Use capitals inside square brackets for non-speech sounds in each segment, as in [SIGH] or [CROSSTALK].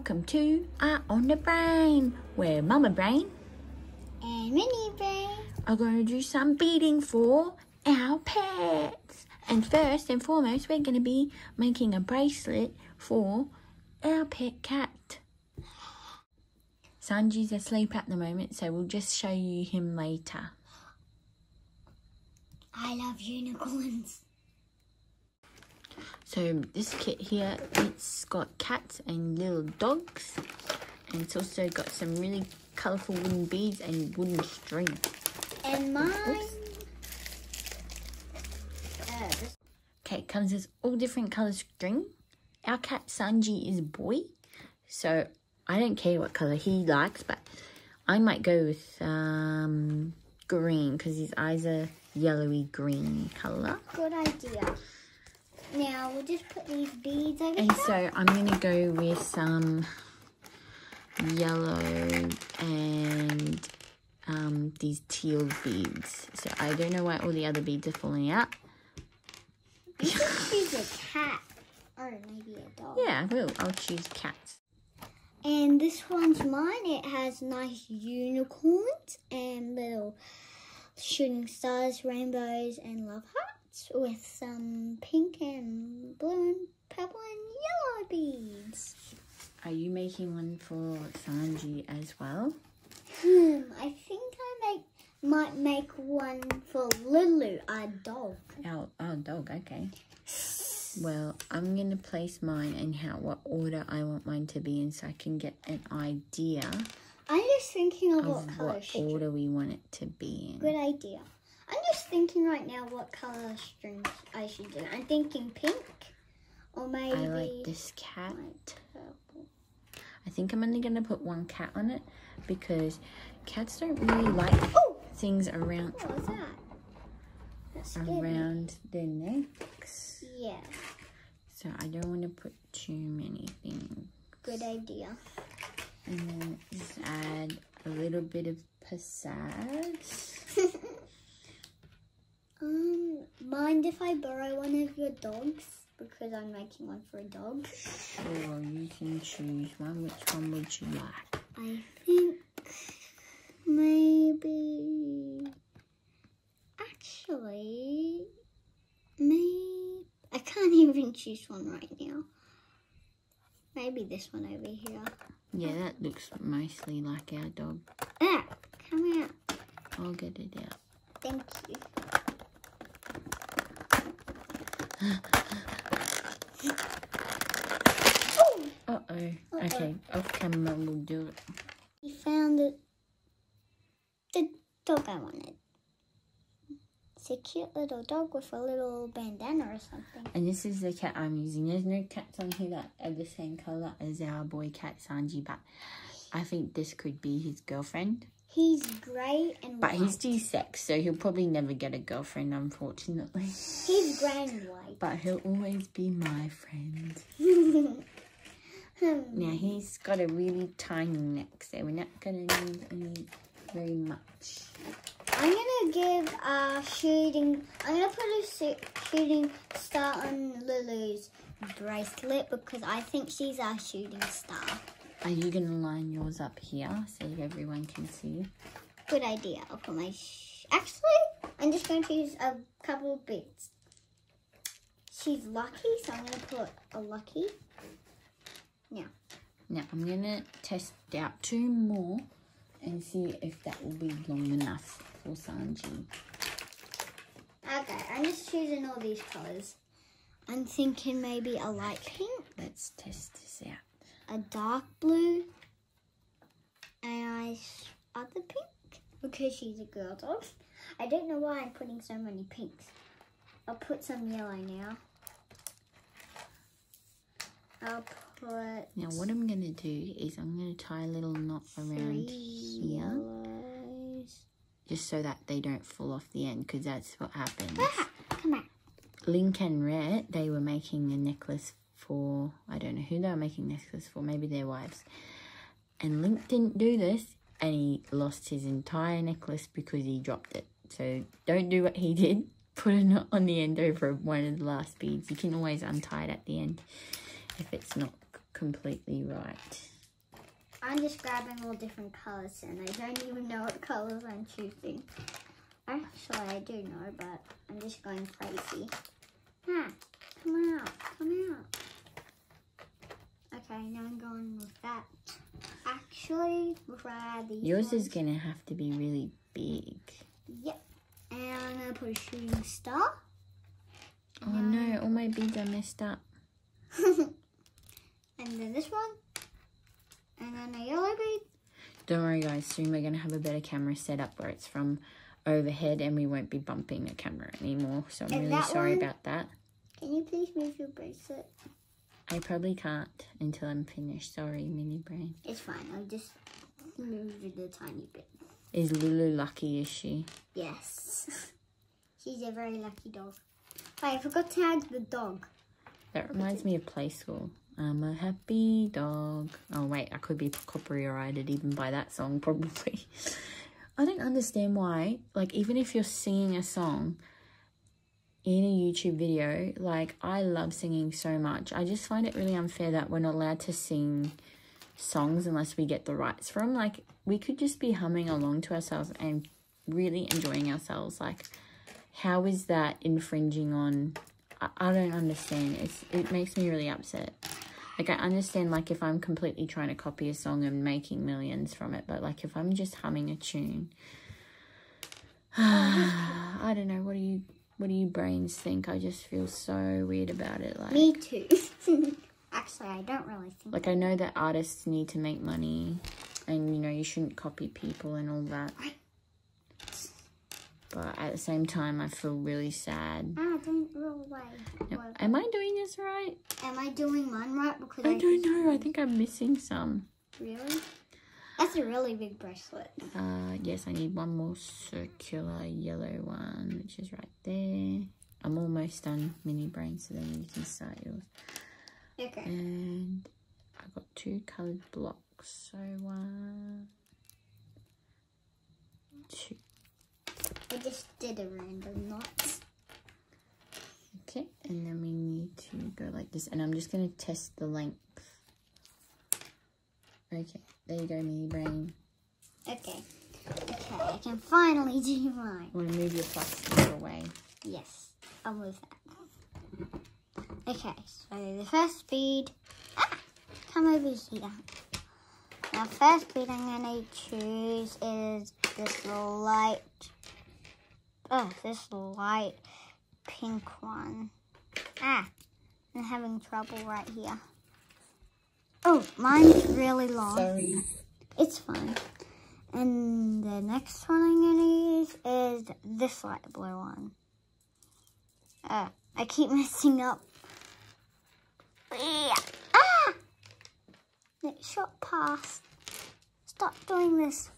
welcome to Art on the Brain, where Mama Brain and Mini Brain are going to do some beading for our pets. And first and foremost, we're going to be making a bracelet for our pet cat. Sanji's asleep at the moment, so we'll just show you him later. I love unicorns. So this kit here, it's got cats and little dogs. And it's also got some really colourful wooden beads and wooden string. And mine... Uh, okay, it comes with all different colour string. Our cat Sanji is a boy. So I don't care what colour he likes, but I might go with um, green because his eyes are yellowy green colour. Good idea. Now we'll just put these beads over And here. so I'm going to go with some yellow and um, these teal beads. So I don't know why all the other beads are falling out. [LAUGHS] Choose a cat or maybe a dog. Yeah, I will. I'll choose cats. And this one's mine. It has nice unicorns and little shooting stars, rainbows, and love hearts with some pink and blue and purple and yellow beads. Are you making one for Sanji as well? Hmm, I think I make might make one for Lulu, our dog. Our, oh, dog. Okay. Well, I'm gonna place mine in how what order I want mine to be in, so I can get an idea I'm just thinking of, of what color what order we want it to be in. Good idea. Thinking right now what color strings I should do. I'm thinking pink or maybe I like this cat. purple. I think I'm only gonna put one cat on it because cats don't really like Oh, things around what was that? Around their necks. Yeah, So I don't want to put too many things. good idea. And then just add a little bit of passage. [LAUGHS] um, mind if I borrow one of your dogs? Because I'm making one for a dog. Sure, you can choose one. Which one would you like? I think maybe actually maybe I can't even choose one right now. Maybe this one over here. Yeah, that looks mostly like our dog. Ah, come out. I'll get it out. Thank you. Oh, Uh-oh. Okay, off camera we'll do it. we found it. The dog I wanted. It's a cute little dog with a little bandana or something. And this is the cat I'm using. There's no cats on here that are the same colour as our boy cat Sanji, but I think this could be his girlfriend. He's grey and But white. he's D-sex, so he'll probably never get a girlfriend, unfortunately. He's grey and white. But he'll always be my friend. [LAUGHS] Now, he's got a really tiny neck, so we're not going to need any very much. I'm gonna give a shooting. I'm gonna put a shooting star on Lulu's bracelet because I think she's our shooting star. Are you going to line yours up here so everyone can see? Good idea. I'll put my. Sh- Actually, I'm just going to use a couple of bits. She's lucky, so I'm gonna put a lucky. Now, Now, I'm going to test out two more and see if that will be long enough for Sanji. Okay, I'm just choosing all these colors. I'm thinking maybe a light pink. Let's test this out. A dark blue, and I other pink because she's a girl dog. I don't know why I'm putting so many pinks. I'll put some yellow now. I'll put Now, what I'm going to do is I'm going to tie a little knot around here yellows. just so that they don't fall off the end because that's what happens. Ah, come on. Link and Rhett, they were making a necklace for, I don't know who they were making necklace for, maybe their wives. And Link didn't do this and he lost his entire necklace because he dropped it. So don't do what he did. [LAUGHS] Put a knot on the end over one of the last beads. You can always untie it at the end if it's not completely right. I'm just grabbing all different colours and I don't even know what colours I'm choosing. Actually, I do know, but I'm just going crazy. Ah, come out, come out. Okay, now I'm going with that. Actually, before I add these Yours is gonna have to be really big. Yep. And I'm going to put a shooting star. Oh no, all my beads are messed up. [LAUGHS] and then this one. And then a yellow bead. Don't worry guys, soon we're gonna have a better camera set up where it's from overhead and we won't be bumping the camera anymore. So I'm And really sorry one- about that. Can you please move your bracelet? I probably can't until I'm finished. Sorry, mini brain. It's fine. I'll just move it a tiny bit. Is Lulu lucky, is she? Yes. [LAUGHS] She's a very lucky dog. Wait, I forgot to add the dog. That reminds me of Play School. I'm a happy dog. Oh wait, I could be copyrighted even by that song [LAUGHS] probably. I don't understand why. Like even if you're singing a song in a YouTube video, like I love singing so much. I just find it really unfair that we're not allowed to sing songs unless we get the rights from. Like we could just be humming along to ourselves and really enjoying ourselves. Like how is that infringing on I, I don't understand. It's it makes me really upset. Like I understand like if I'm completely trying to copy a song and making millions from it, but like if I'm just humming a tune, [SIGHS] I don't know. What do you what do you brains think? I just feel so weird about it. Like Me too. [LAUGHS] Actually, I don't really think. like I know that artists need to make money, and you know you shouldn't copy people and all that. But at the same time, I feel really sad. Ah, don't away. Well, Am I doing this right? Am I doing mine right? Because I don't know. I think I'm missing some. Really? That's a really big bracelet. Uh, yes, I need one more circular yellow one, which is right there. I'm almost done mini brain, so then you can start yours. Okay. And I got two colored blocks, so one, two. I just did a random knot. Okay, and then we need to go like this, and I'm just gonna test the length. Okay, there you go, mini brain. Okay. Okay, I can finally do mine. To move your plastic away? Yes, I'll move that. Okay, so the first bead. Ah, come over here. Now, first bead I'm gonna choose is this light. Oh, this light pink one. Ah, I'm having trouble right here. Oh, mine's really long. Sorry. It's fine. And the next one I'm gonna use is this light blue one. Uh, I keep [LAUGHS] messing up. Yeah. Ah! It shot past. Stop doing this.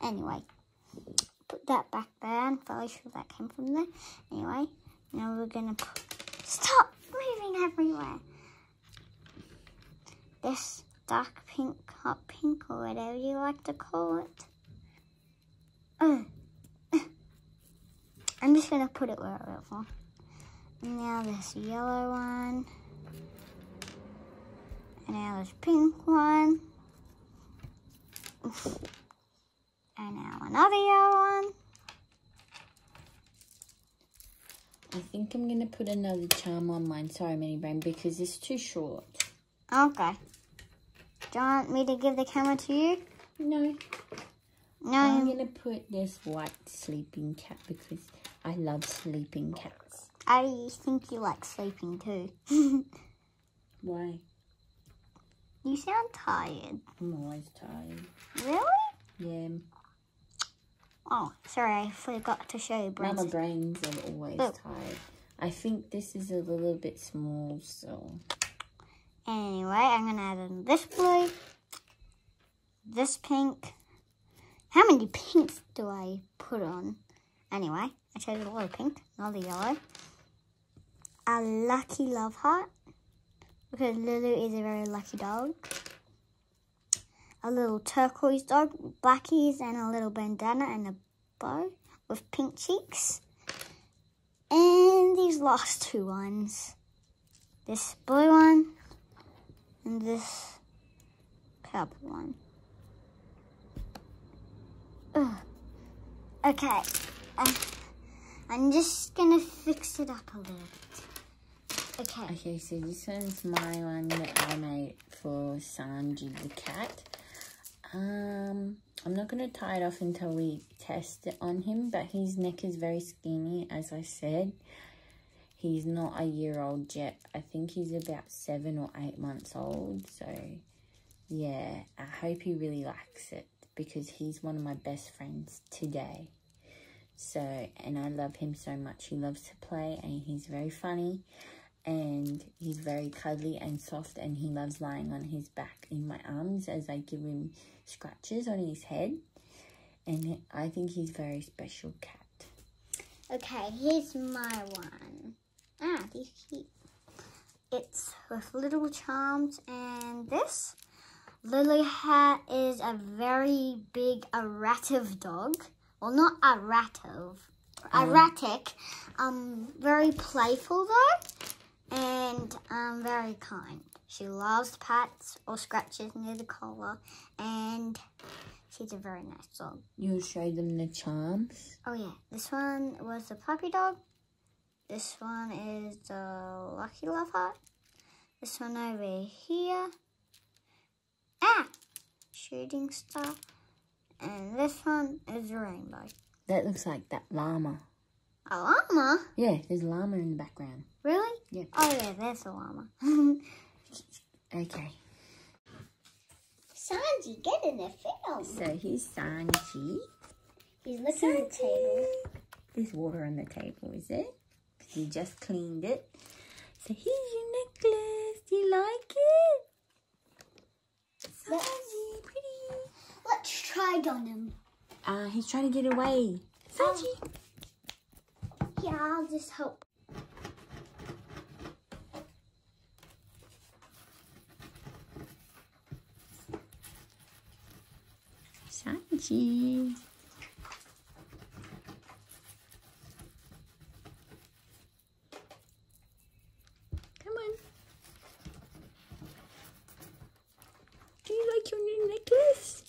Anyway, put that back there. I'm fairly sure that came from there. Anyway, now we're gonna put. Stop moving everywhere. This dark pink, hot pink, or whatever you like to call it. [CLEARS THROAT] I'm just gonna put it where it will wherever. Now this yellow one. And now this pink one. And now another yellow one. I think I'm gonna put another charm on mine. Sorry, mini brain, because it's too short. Okay. Do you want me to give the camera to you? No, No. I'm gonna put this white sleeping cat because I love sleeping cats. I think you like sleeping too. [LAUGHS] Why? you sound tired. I'm always tired. Really? Yeah, Oh, sorry, I forgot to show you now my brains. brains are always Oh. tired. I think this is a little bit small, so Anyway, I'm gonna add in this blue, this pink. How many pinks do I put on? Anyway, I chose a of pink, not the yellow. A lucky love heart, because Lulu is a very lucky dog. A little turquoise dog, blackies, and a little bandana and a bow with pink cheeks. And these last two ones. This blue one and this sharp one. Ugh. Okay. Uh, I'm just gonna fix it up a little bit. Okay. Okay, so this one's my one that I made for Sanji the cat. Um, I'm not going to tie it off until we test it on him, but his neck is very skinny, as I said. He's not a year old yet. I think he's about seven or eight months old. So, yeah, I hope he really likes it because he's one of my best friends today. So, and I love him so much. He loves to play and he's very funny and he's very cuddly and soft and he loves lying on his back in my arms as I give him scratches on his head and I think he's a very special cat. Okay, here's my one. Ah, these cute. It's with little charms and this. Lily Hat is a very big errative dog. Well, not errative. Erratic. Um, very playful though and um, very kind. She loves pats or scratches near the collar, and she's a very nice dog. You'll show them the charms. Oh yeah, this one was a puppy dog. This one is the lucky love heart. This one over here. Ah, shooting star. And this one is a rainbow. That looks like that llama. A llama? Yeah, there's a llama in the background. Really? Yeah. Oh yeah, there's a llama. [LAUGHS] Okay. Sanji, get in the film. So here's Sanji. He's looking at the table. There's water on the table, is it? You just cleaned it. So here's your necklace. Do you like it? Sanji, pretty. Let's try it on him. Uh, he's trying to get away. Sanji. Yeah, I'll just help. Sanji. Come on. Do you like your new necklace?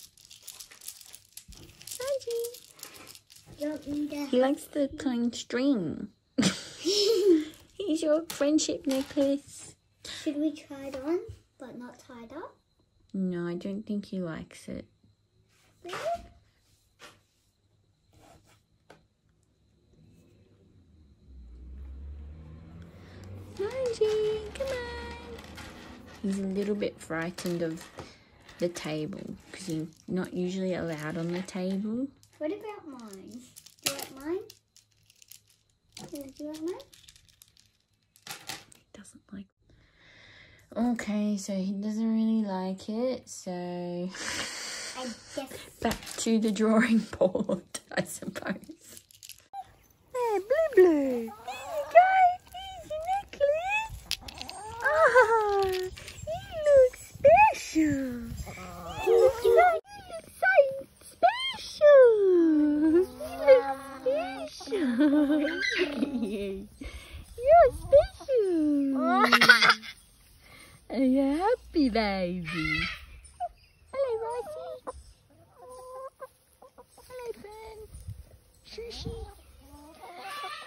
Sanji. You want me to? He likes the clean string. [LAUGHS] Here's your friendship necklace. Should we try it on, but not tied up? No, I don't think he likes it. Really? Come on. He's a little bit frightened of the table because he's not usually allowed on the table. What about mine? Do you like mine? Do you like mine? He doesn't like. Okay, so he doesn't really like it. So I guess. [LAUGHS] back to the drawing board, I suppose. There, blue blue.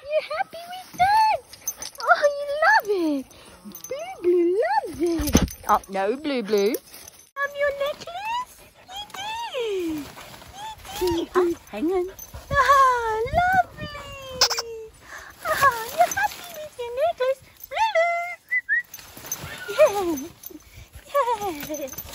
You're happy with that? Oh, you love it. Blue Blue loves it. Oh, no, Blue Blue. Love your necklace? You do. You do. Oh, hang on. Ah, lovely. Ah, you're happy with your necklace. Blue Blue. [LAUGHS] Yeah. Yeah.